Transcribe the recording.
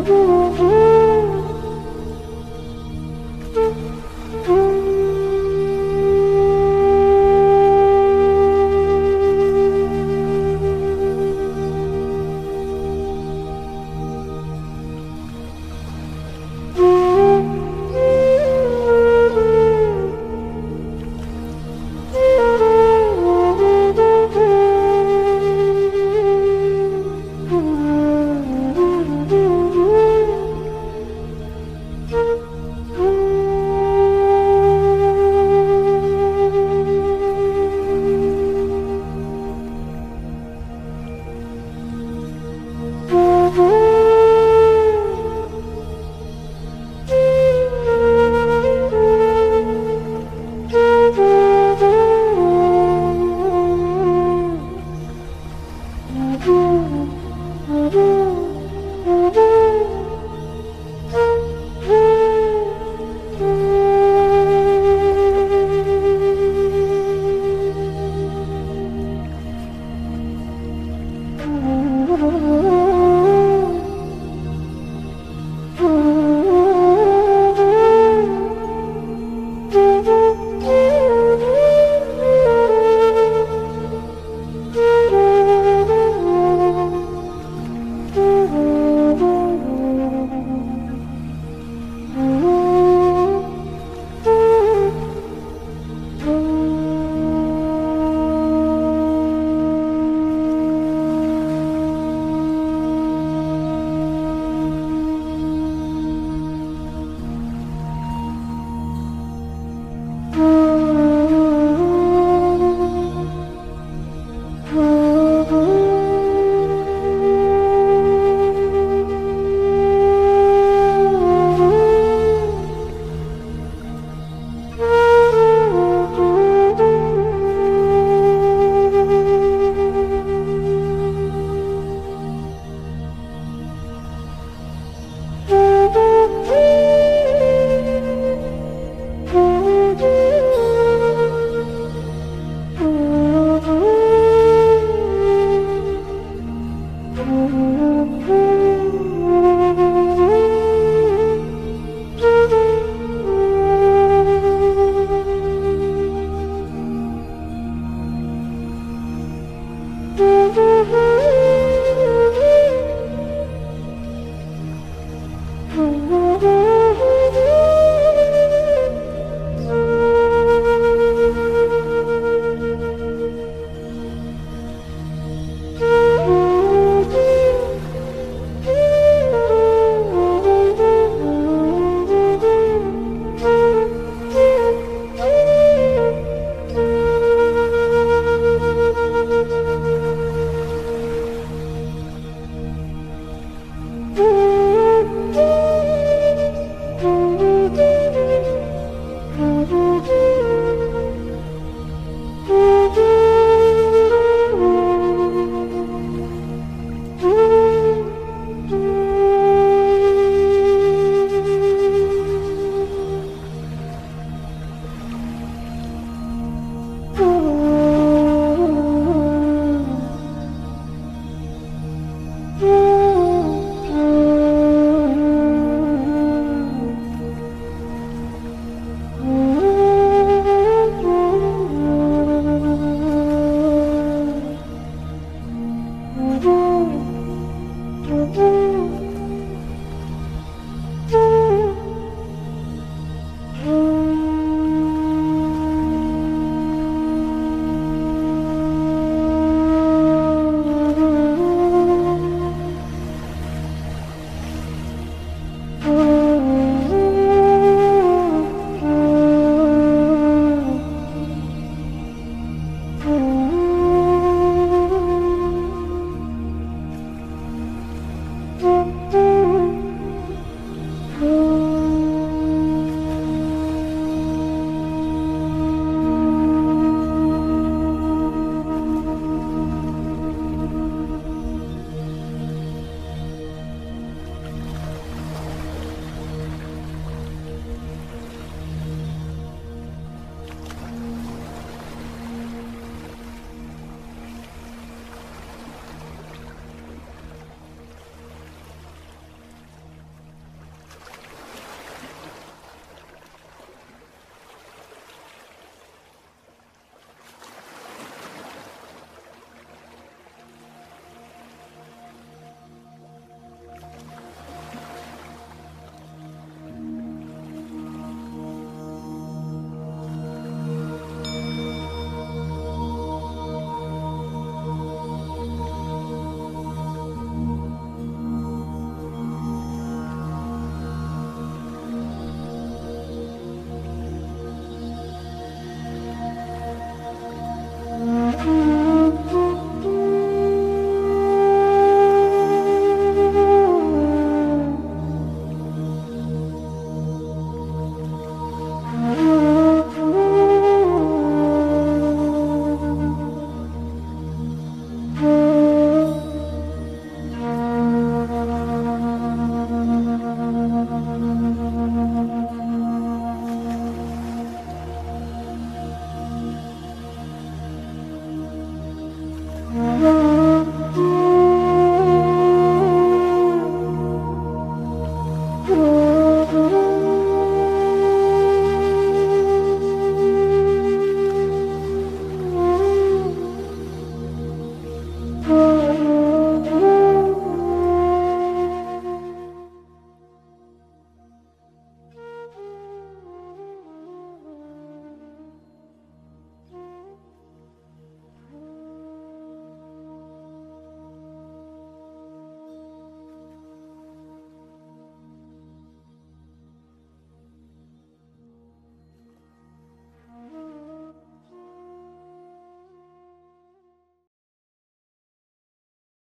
Mm-hmm.